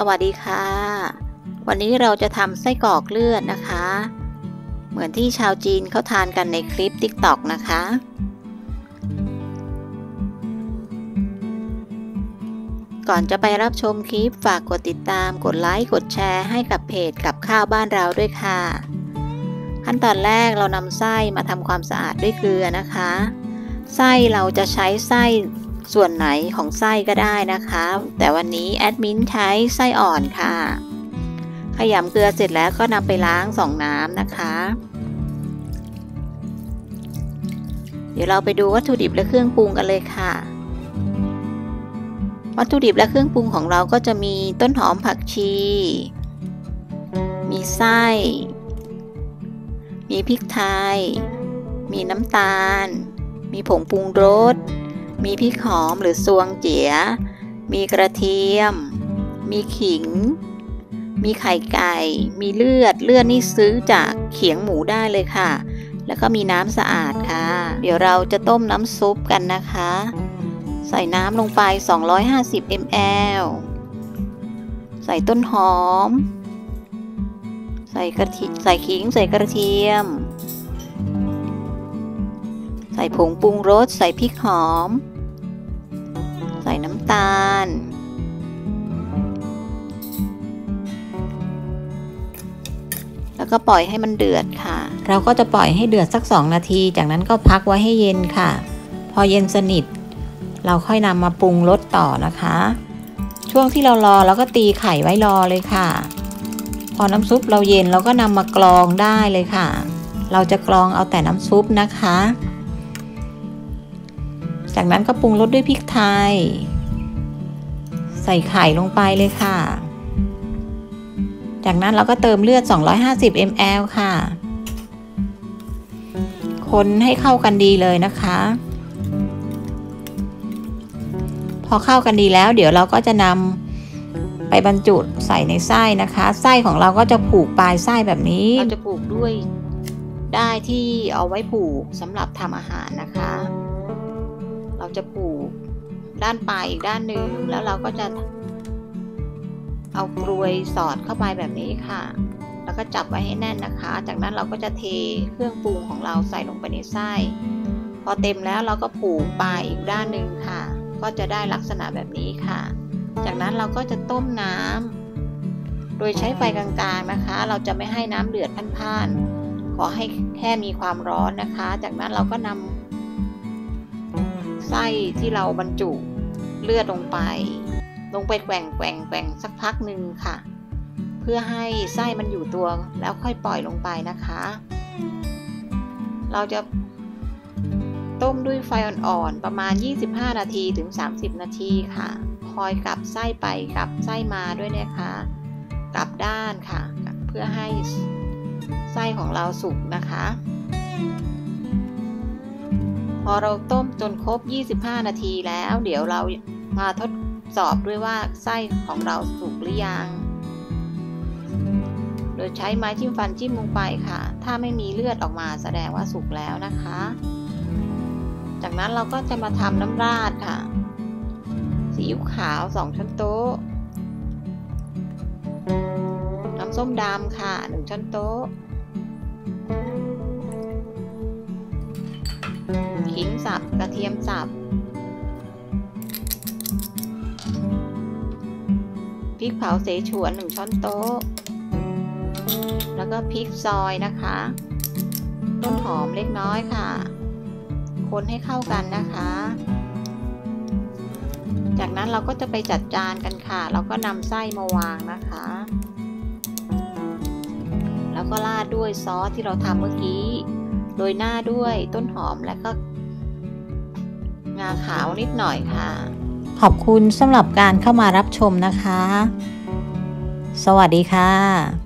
สวัสดีค่ะ วันนี้เราจะทำไส้กรอกเลือดนะคะ เหมือนที่ชาวจีนเขาทานกันในคลิป TikTok นะคะ ก่อนจะไปรับชมคลิปฝากกดติดตามกดไลค์กดแชร์ให้กับเพจกับข้าวบ้านเราด้วยค่ะ ขั้นตอนแรกเรานำไส้มาทำความสะอาดด้วยเกลือนะคะ ไส้เราจะใช้ไส้ ส่วนไหนของไส้ก็ได้นะคะ แต่วันนี้แอดมินใช้ไส้อ่อนค่ะ ขยำเกลือเสร็จแล้วก็นำไปล้างสองน้ำนะคะ เดี๋ยวเราไปดูวัตถุดิบและเครื่องปรุงกันเลยค่ะ วัตถุดิบและเครื่องปรุงของเราก็จะมีต้นหอมผักชี มีไส้ มีพริกไทย มีน้ำตาล มีผงปรุงรส มีพริกหอมหรือซวงเจีย มีกระเทียม มีขิง มีไข่ไก่ มีเลือด เลือดนี่ซื้อจากเขียงหมูได้เลยค่ะ แล้วก็มีน้ำสะอาดค่ะ เดี๋ยวเราจะต้มน้ำซุปกันนะคะ ใส่น้ำลงไป 250 ml ใส่ต้นหอม ใส่กระทิใส่ขิง ใส่กระเทียม ใส่ผงปรุงรส ใส่พริกหอม ใส่น้ำตาล แล้วก็ปล่อยให้มันเดือดค่ะ เราก็จะปล่อยให้เดือดสัก 2 นาที จากนั้นก็พักไว้ให้เย็นค่ะ พอเย็นสนิท เราค่อยนำมาปรุงรสต่อนะคะ ช่วงที่เรารอเราก็ตีไข่ไว้รอเลยค่ะ พอน้ำซุปเราเย็นเราก็นำมากรองได้เลยค่ะ เราจะกรองเอาแต่น้ำซุปนะคะ จากนั้นก็ปรุงรสด้วยพริกไทย ใส่ไข่ลงไปเลยค่ะ จากนั้นเราก็เติมเลือด 250 ml ค่ะ คนให้เข้ากันดีเลยนะคะ พอเข้ากันดีแล้ว เดี๋ยวเราก็จะนำไปบรรจุใส่ในไส้นะคะ ไส้ของเราก็จะผูกปลายไส้แบบนี้เราจะผูกด้วยได้ที่เอาไว้ผูกสำหรับทำอาหารนะคะ เราจะผูกด้านปลายอีกด้านหนึ่งแล้วเราก็จะเอากลวยสอดเข้าไปแบบนี้ค่ะ แล้วก็จับไว้ให้แน่นนะคะ จากนั้นเราก็จะเทเครื่องปรุงของเราใส่ลงไปในไส้ พอเต็มแล้วเราก็ผูกปลายอีกด้านหนึ่งค่ะ ก็จะได้ลักษณะแบบนี้ค่ะ จากนั้นเราก็จะต้มน้ำโดยใช้ไฟกลางๆนะคะ เราจะไม่ให้น้ำเดือดพ่านๆขอให้แค่มีความร้อนนะคะ จากนั้นเราก็นำ ไส้ที่เราบรรจุเลือดลงไป ลงไปแกว่งแกว่งแกว่งสักพักหนึ่งค่ะ เพื่อให้ไส้มันอยู่ตัวแล้วค่อยปล่อยลงไปนะคะ เราจะต้มด้วยไฟอ่อนๆ ประมาณ 25 นาทีถึง 30 นาทีค่ะ คอยกลับไส้ไปกลับไส้มาด้วยนะคะ กลับด้านค่ะ เพื่อให้ไส้ของเราสุกนะคะ พอเราต้มจนครบ 25 นาทีแล้ว เดี๋ยวเรามาทดสอบด้วยว่าไส้ของเราสุกหรือยัง โดยใช้ไม้จิ้มฟันจิ้มลงไปค่ะ ถ้าไม่มีเลือดออกมาแสดงว่าสุกแล้วนะคะ จากนั้นเราก็จะมาทำน้ำราดค่ะซีอิ๊วขาว 2 ช้อนโต๊ะ น้ำส้มดำค่ะ 1 ช้อนโต๊ะ ขิงสับกระเทียมสับพริกเผาเสฉวน1ช้อนโต๊ะ แล้วก็พริกซอยนะคะ ต้นหอมเล็กน้อยค่ะ คนให้เข้ากันนะคะ จากนั้นเราก็จะไปจัดจานกันค่ะ เราก็นำไส้มาวางนะคะ แล้วก็ราดด้วยซอสที่เราทำเมื่อกี้ โดยหน้าด้วยต้นหอมและก็ งาขาวนิดหน่อยค่ะ ขอบคุณสำหรับการเข้ามารับชมนะคะ สวัสดีค่ะ